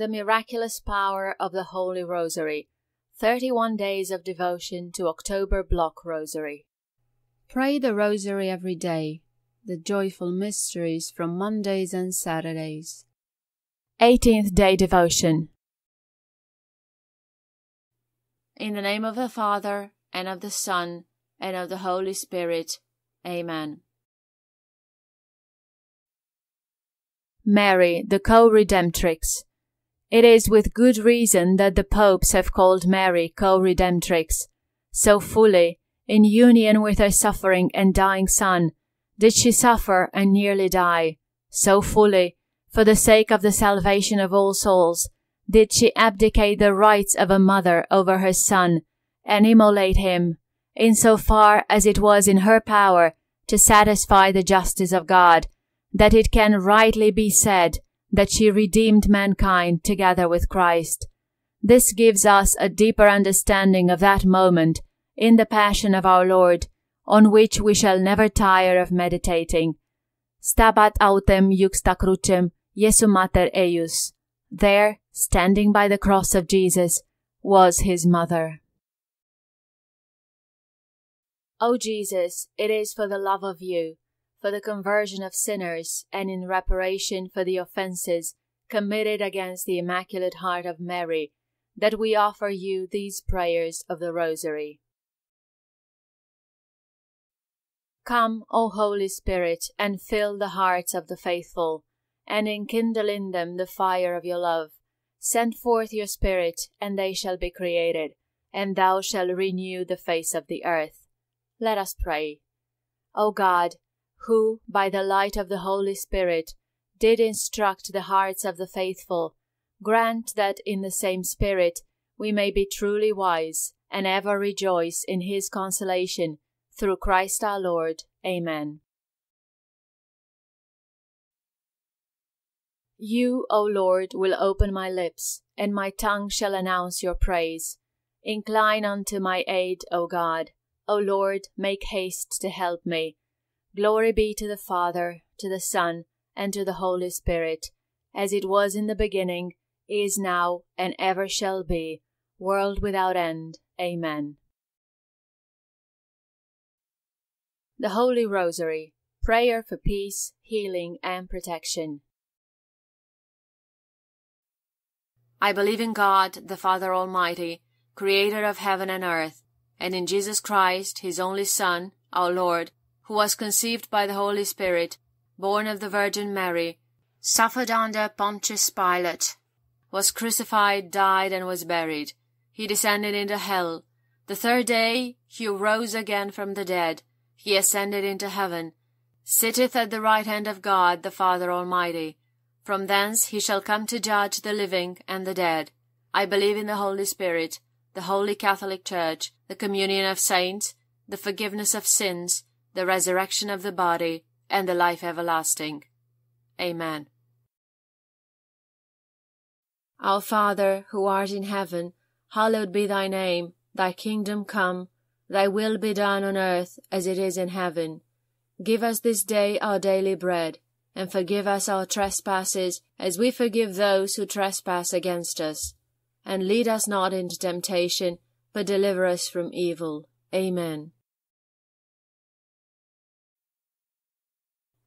the miraculous power of the Holy Rosary. 31 days of devotion to October Block Rosary. Pray the Rosary every day. The joyful mysteries from Mondays and Saturdays. 18th day devotion. In the name of the Father, and of the Son, and of the Holy Spirit. Amen. Mary, the co-redemptrix. It is with good reason that the popes have called Mary co-redemptrix. So fully, in union with her suffering and dying son, did she suffer and nearly die. So fully, for the sake of the salvation of all souls, did she abdicate the rights of a mother over her son and immolate him, in so far as it was in her power to satisfy the justice of God, that it can rightly be said that she redeemed mankind together with Christ. This gives us a deeper understanding of that moment in the passion of our Lord, on which we shall never tire of meditating. Stabat autem juxta crucem Jesu mater eius. There, standing by the cross of Jesus, was his mother. O Jesus, it is for the love of you for the conversion of sinners and in reparation for the offences committed against the Immaculate Heart of Mary, that we offer you these prayers of the Rosary. Come, O Holy Spirit, and fill the hearts of the faithful, and enkindle in them the fire of your love. Send forth your Spirit, and they shall be created, and thou shalt renew the face of the earth. Let us pray. O God, who, by the light of the Holy Spirit, did instruct the hearts of the faithful, grant that in the same Spirit we may be truly wise and ever rejoice in his consolation through Christ our Lord. Amen. You, O Lord, will open my lips, and my tongue shall announce your praise. Incline unto my aid, O God. O Lord, make haste to help me. Glory be to the Father, to the Son, and to the Holy Spirit, as it was in the beginning, is now, and ever shall be, world without end. Amen. The Holy Rosary, prayer for peace, healing, and protection. I believe in God, the Father Almighty, creator of heaven and earth, and in Jesus Christ, his only Son, our Lord, who was conceived by the Holy Spirit, born of the Virgin Mary, suffered under Pontius Pilate, was crucified, died, and was buried. He descended into hell. The third day he rose again from the dead. He ascended into heaven, sitteth at the right hand of God the Father Almighty. From thence he shall come to judge the living and the dead. I believe in the Holy Spirit, the Holy Catholic Church, the communion of saints, the forgiveness of sins, the resurrection of the body, and the life everlasting. Amen. Our Father, who art in heaven, hallowed be thy name, thy kingdom come, thy will be done on earth as it is in heaven. Give us this day our daily bread, and forgive us our trespasses as we forgive those who trespass against us. And lead us not into temptation, but deliver us from evil. Amen.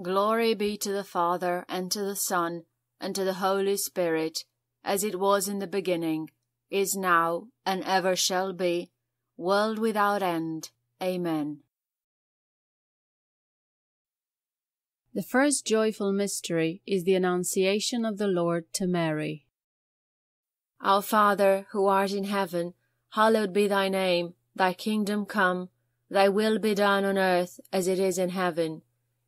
Glory be to the Father, and to the Son, and to the Holy Spirit, as it was in the beginning, is now, and ever shall be, world without end. Amen. The first joyful mystery is the Annunciation of the Lord to Mary. Our Father, who art in heaven, hallowed be thy name. Thy kingdom come, thy will be done on earth as it is in heaven.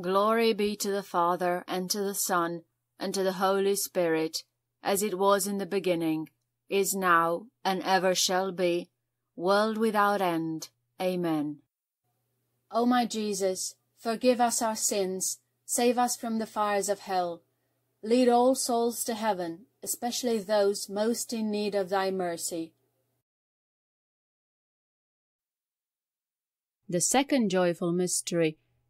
Glory be to the Father, and to the Son, and to the Holy Spirit, as it was in the beginning, is now, and ever shall be, world without end. Amen. O my Jesus, Forgive us our sins, save us from the fires of hell. Lead all souls to heaven, especially those most in need of thy mercy. The second joyful mystery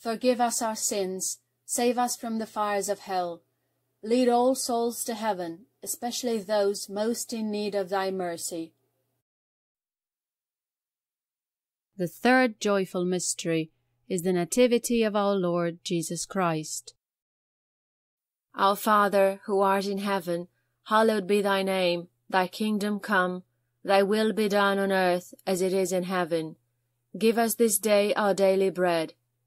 forgive us our sins, save us from the fires of hell, lead all souls to heaven, especially those most in need of thy mercy. The third joyful mystery is the Nativity of our Lord Jesus Christ. Our Father, who art in heaven, hallowed be thy name. Thy kingdom come, thy will be done on earth as it is in heaven. Give us this day our daily bread,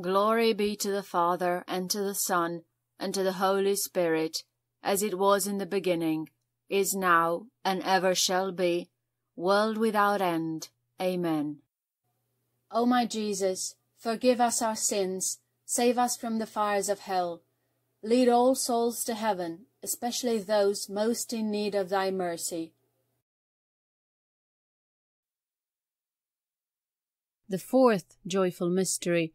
Glory be to the Father, and to the Son, and to the Holy Spirit, as it was in the beginning, is now, and ever shall be, world without end. Amen. O my Jesus, forgive us our sins, save us from the fires of hell. Lead all souls to heaven, especially those most in need of thy mercy. The fourth joyful mystery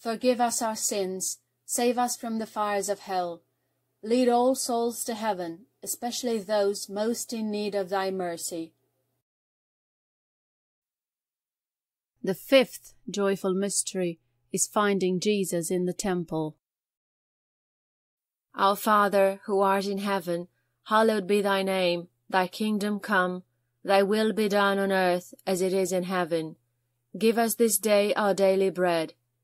Forgive us our sins, save us from the fires of hell. Lead all souls to heaven, especially those most in need of thy mercy. The fifth joyful mystery is finding Jesus in the temple. Our Father, who art in heaven, hallowed be thy name. Thy kingdom come, thy will be done on earth as it is in heaven. Give us this day our daily bread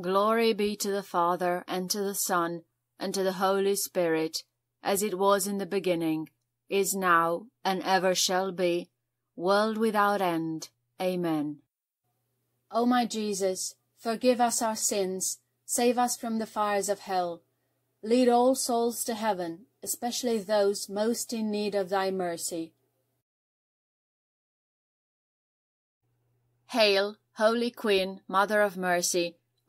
Glory be to the Father, and to the Son, and to the Holy Spirit, as it was in the beginning, is now, and ever shall be, world without end. Amen. O my Jesus, forgive us our sins, save us from the fires of hell. Lead all souls to heaven, especially those most in need of thy mercy. Hail, Holy Queen, Mother of Mercy,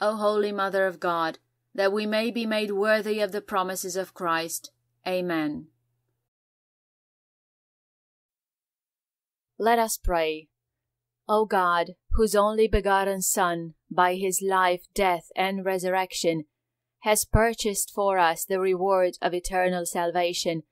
O Holy Mother of God, that we may be made worthy of the promises of Christ. Amen. Let us pray. O God, whose only begotten Son, by his life, death, and resurrection, has purchased for us the reward of eternal salvation,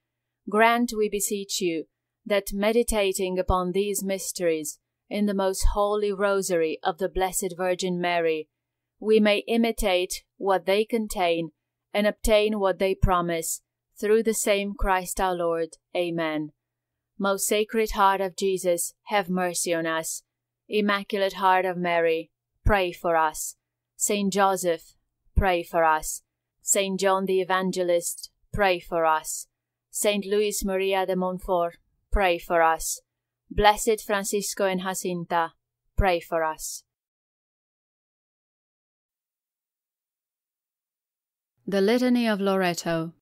grant, we beseech you, that meditating upon these mysteries in the most holy rosary of the Blessed Virgin Mary, we may imitate what they contain and obtain what they promise, through the same Christ our Lord. Amen. Most Sacred Heart of Jesus, have mercy on us. Immaculate Heart of Mary, pray for us. Saint Joseph, pray for us. Saint John the Evangelist, pray for us. Saint Louis Maria de Montfort, pray for us. Blessed Francisco and Jacinta, pray for us. The Litany of Loreto.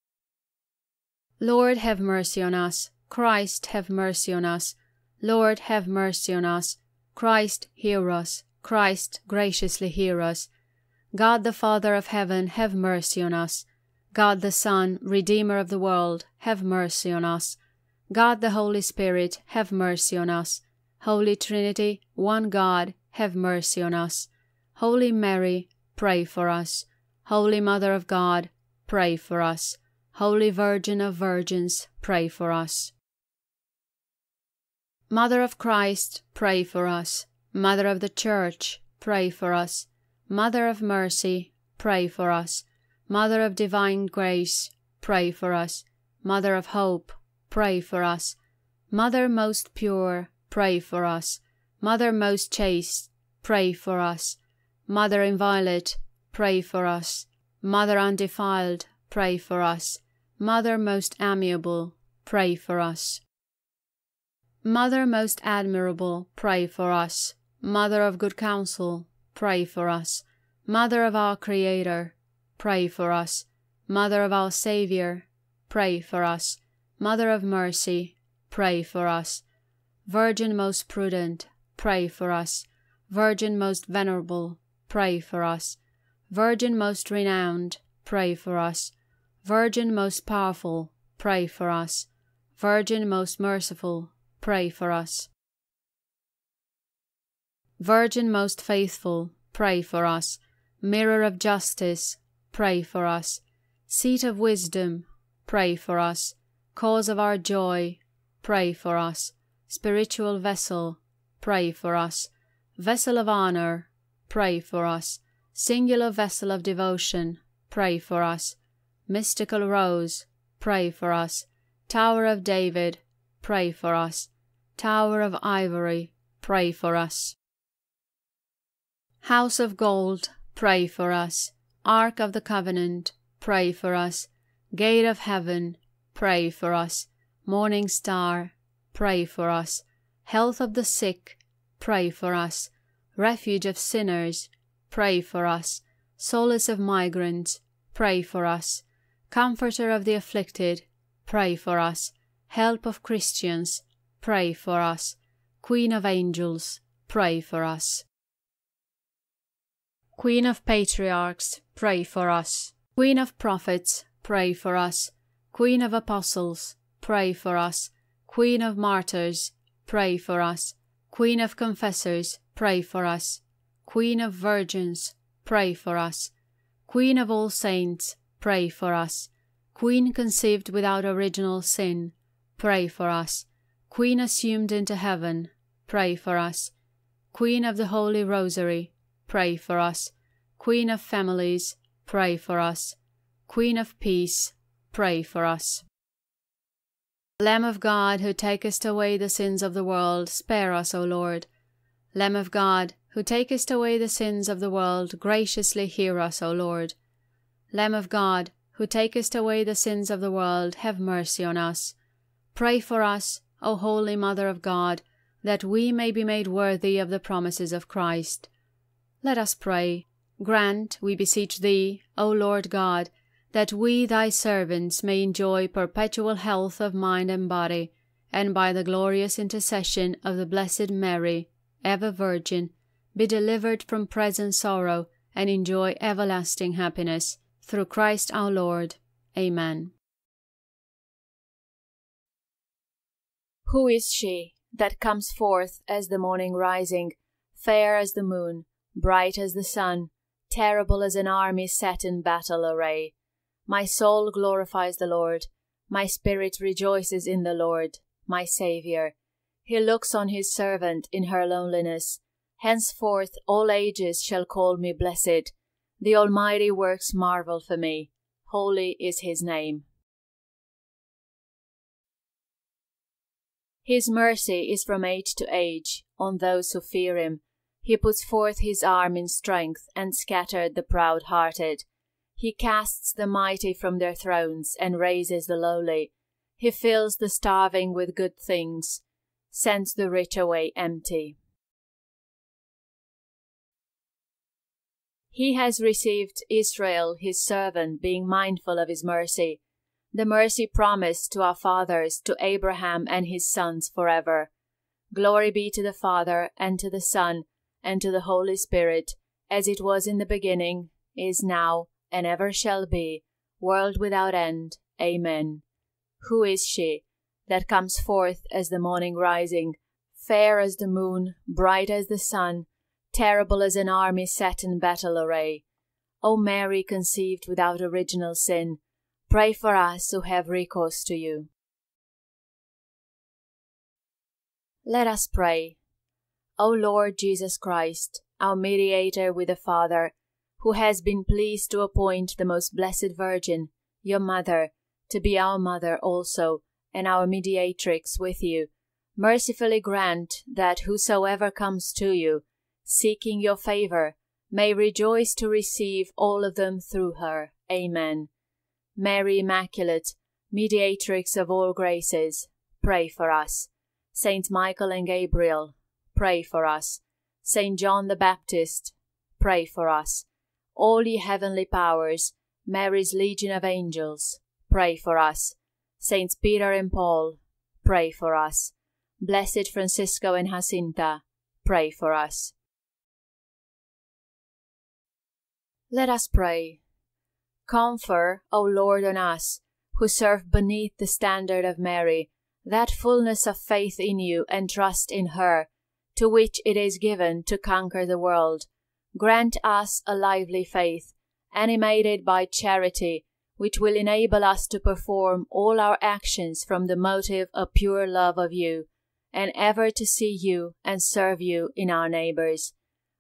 Lord, have mercy on us. Christ, have mercy on us. Lord, have mercy on us. Christ, hear us. Christ, graciously hear us. God the Father of heaven, have mercy on us. God the Son, Redeemer of the world, have mercy on us. God the Holy Spirit, have mercy on us. Holy Trinity, one God, have mercy on us. Holy Mary, pray for us. Holy Mother of God, pray for us. Holy Virgin of Virgins, pray for us. Mother of Christ, pray for us. Mother of the Church, pray for us. Mother of Mercy, pray for us. Mother of Divine Grace, pray for us. Mother of Hope, pray for us. Mother most pure, pray for us. Mother most chaste, pray for us. Mother inviolate, pray for us. Mother undefiled, pray for us. Mother most amiable, pray for us. Mother most admirable, pray for us. Mother of good counsel, pray for us. Mother of our Creator, pray for us. Mother of our Saviour, pray for us. Mother of mercy, pray for us. Virgin most prudent, pray for us. Virgin most venerable, pray for us. Virgin most renowned, pray for us. Virgin most powerful, pray for us. Virgin most merciful, pray for us. Virgin most faithful, pray for us. Mirror of justice, pray for us. Seat of wisdom, pray for us. Cause of our joy, pray for us. Spiritual vessel, pray for us. Vessel of honor, pray for us. Singular vessel of devotion, pray for us. Mystical rose, pray for us. Tower of David, pray for us. Tower of Ivory, pray for us. House of Gold, pray for us. Ark of the Covenant, pray for us. Gate of Heaven, pray for us. Morning Star, pray for us. Health of the sick, pray for us. Refuge of sinners, pray for us. Solace of migrants, pray for us. Comforter of the afflicted, pray for us. Help of Christians, pray for us. Queen of angels, pray for us. Queen of patriarchs, pray for us. Queen of prophets, pray for us. Queen of apostles, pray for us. Queen of martyrs, pray for us. Queen of confessors, pray for us. Queen of virgins, pray for us. Queen of all saints, pray for us. Queen conceived without original sin, pray for us. Queen assumed into heaven, pray for us. Queen of the Holy Rosary, pray for us. Queen of families, pray for us. Queen of peace, pray for us. Lamb of God, who takest away the sins of the world, spare us, O Lord. Lamb of God, who takest away the sins of the world, graciously hear us, O Lord. Lamb of God, who takest away the sins of the world, have mercy on us. Pray for us, O Holy Mother of God, that we may be made worthy of the promises of Christ. Let us pray. Grant, we beseech Thee, O Lord God, that we, Thy servants, may enjoy perpetual health of mind and body, and by the glorious intercession of the Blessed Mary, ever Virgin, be delivered from present sorrow and enjoy everlasting happiness. Through Christ our Lord. Amen. Who is she that comes forth as the morning rising, fair as the moon, bright as the sun, terrible as an army set in battle array? My soul glorifies the Lord, my spirit rejoices in the Lord, my Saviour. He looks on his servant in her loneliness. Henceforth all ages shall call me blessed. The Almighty works marvel for me. Holy is his name. His mercy is from age to age on those who fear him. He puts forth his arm in strength and scattered the proud hearted. He casts the mighty from their thrones and raises the lowly. He fills the starving with good things, sends the rich away empty. He has received Israel his servant, being mindful of his mercy. the mercy promised to our fathers, to Abraham and his sons forever. Glory be to the Father, and to the Son, and to the Holy Spirit, as it was in the beginning, is now, and ever shall be, world without end. Amen. Who is she that comes forth as the morning rising, fair as the moon, bright as the sun, terrible as an army set in battle array? O Mary conceived without original sin, pray for us who have recourse to you. Let us pray. O Lord Jesus Christ, our mediator with the Father, who has been pleased to appoint the most blessed Virgin, your mother, to be our mother also, and our mediatrix with you, mercifully grant that whosoever comes to you, seeking your favor, may rejoice to receive all of them through her. Amen. Mary Immaculate, mediatrix of all graces, pray for us. Saint Michael and Gabriel, pray for us. Saint John the Baptist, pray for us. All ye heavenly powers, Mary's legion of angels, pray for us. Saints Peter and Paul, pray for us. Blessed Francisco and Jacinta, pray for us. Let us pray. Confer, O Lord, on us, who serve beneath the standard of Mary, that fullness of faith in you and trust in her, to which it is given to conquer the world. Grant us a lively faith, animated by charity, which will enable us to perform all our actions from the motive of pure love of you, and ever to see you and serve you in our neighbors.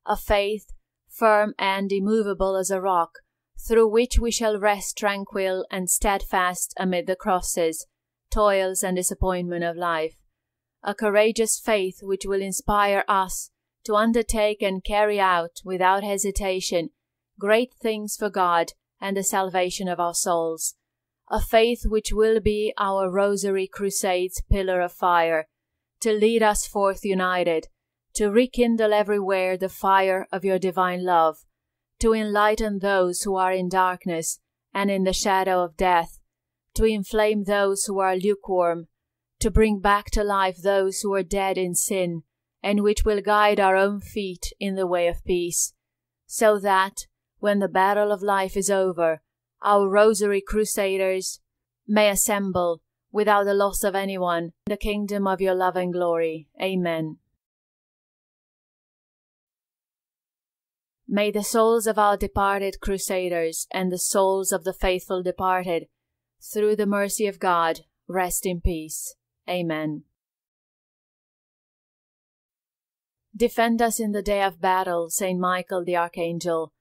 A faith firm and immovable as a rock, through which we shall rest tranquil and steadfast amid the crosses, toils, and disappointment of life. A courageous faith which will inspire us to undertake and carry out, without hesitation, great things for God and the salvation of our souls. A faith which will be our Rosary Crusade's pillar of fire, to lead us forth united, to rekindle everywhere the fire of your divine love, to enlighten those who are in darkness and in the shadow of death, to inflame those who are lukewarm, to bring back to life those who are dead in sin, and which will guide our own feet in the way of peace, so that, when the battle of life is over, our rosary crusaders may assemble without the loss of anyone in the kingdom of your love and glory. Amen. May the souls of our departed crusaders and the souls of the faithful departed, through the mercy of God, rest in peace. Amen. Defend us in the day of battle, Saint Michael the Archangel.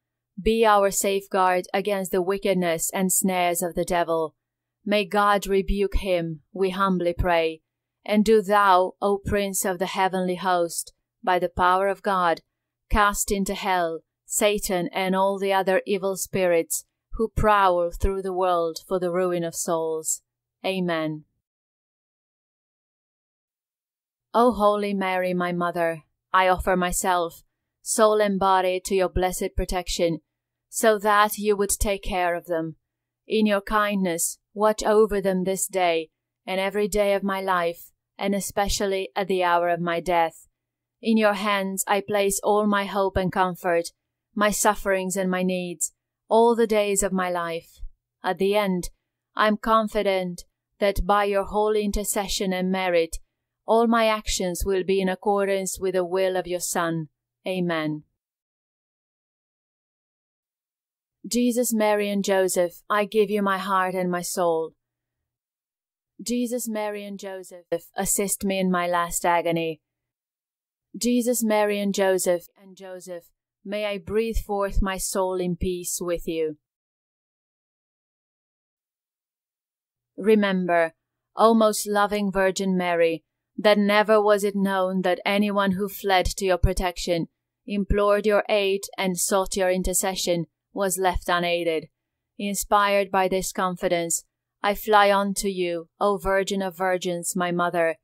Be our safeguard against the wickedness and snares of the devil. May God rebuke him, we humbly pray. And do thou, O Prince of the heavenly host, by the power of God, cast into hell Satan and all the other evil spirits who prowl through the world for the ruin of souls. Amen. O Holy Mary, my Mother, I offer myself, soul and body, to your blessed protection, so that you would take care of them. In your kindness, watch over them this day and every day of my life, and especially at the hour of my death. In your hands I place all my hope and comfort, my sufferings and my needs, all the days of my life. At the end, I am confident that by your holy intercession and merit, all my actions will be in accordance with the will of your Son. Amen. Jesus, Mary, and Joseph, I give you my heart and my soul. Jesus, Mary, and Joseph, assist me in my last agony. Jesus, Mary, and Joseph, and Joseph, may I breathe forth my soul in peace with you. Remember, O most loving Virgin Mary, that never was it known that anyone who fled to your protection, implored your aid, and sought your intercession was left unaided. Inspired by this confidence, I fly on to you, O Virgin of Virgins, my Mother.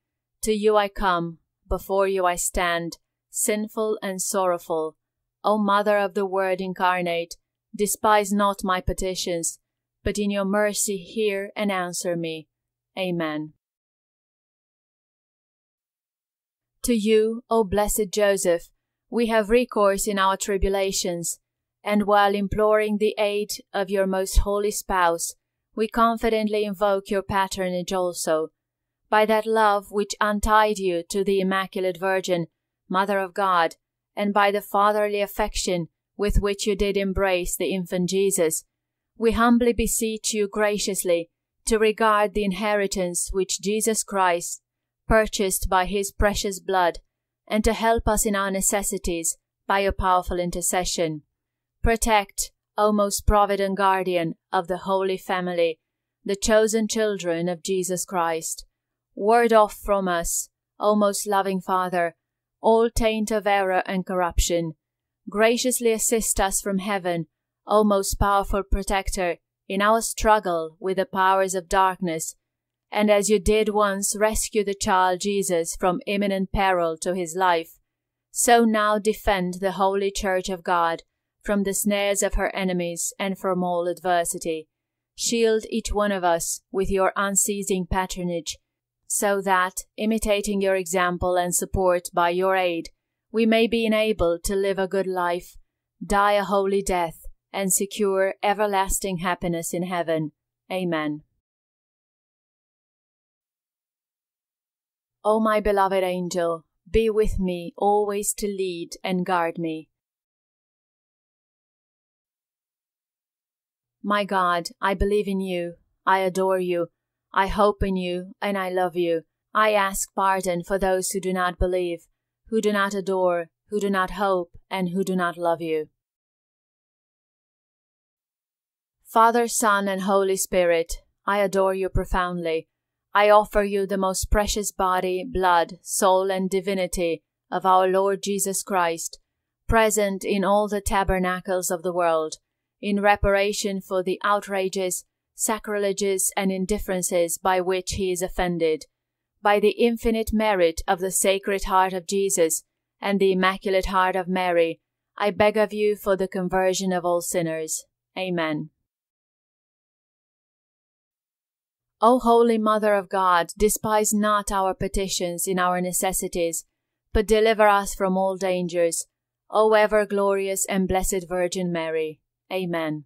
To you I come, before you I stand, sinful and sorrowful. O Mother of the Word incarnate, despise not my petitions. but in your mercy hear and answer me. Amen. To you, O blessed Joseph, we have recourse in our tribulations, and while imploring the aid of your most holy spouse, we confidently invoke your patronage also. By that love which untied you to the Immaculate Virgin, Mother of God, and by the fatherly affection with which you did embrace the infant Jesus, we humbly beseech you graciously to regard the inheritance which Jesus Christ purchased by his precious blood, and to help us in our necessities by your powerful intercession. Protect, O most provident guardian of the Holy Family, the chosen children of Jesus Christ. Ward off from us, O most loving Father, all taint of error and corruption. Graciously assist us from heaven, O most powerful Protector, in our struggle with the powers of darkness, and as you did once rescue the child Jesus from imminent peril to his life, so now defend the Holy Church of God from the snares of her enemies and from all adversity. Shield each one of us with your unceasing patronage, so that, imitating your example and support by your aid, we may be enabled to live a good life, die a holy death, and secure everlasting happiness in heaven. Amen. O my beloved angel, be with me always to lead and guard me. My God, I believe in you, I adore you, I hope in you, and I love you. I ask pardon for those who do not believe, who do not adore, who do not hope, and who do not love you. Father, Son, and Holy Spirit, I adore you profoundly. I offer you the most precious body, blood, soul, and divinity of our Lord Jesus Christ, present in all the tabernacles of the world, in reparation for the outrages, sacrileges, and indifferences by which he is offended, by the infinite merit of the Sacred Heart of Jesus and the Immaculate Heart of Mary, I beg of you for the conversion of all sinners. Amen. O Holy Mother of God, despise not our petitions in our necessities, but deliver us from all dangers. O ever glorious and blessed Virgin Mary. Amen.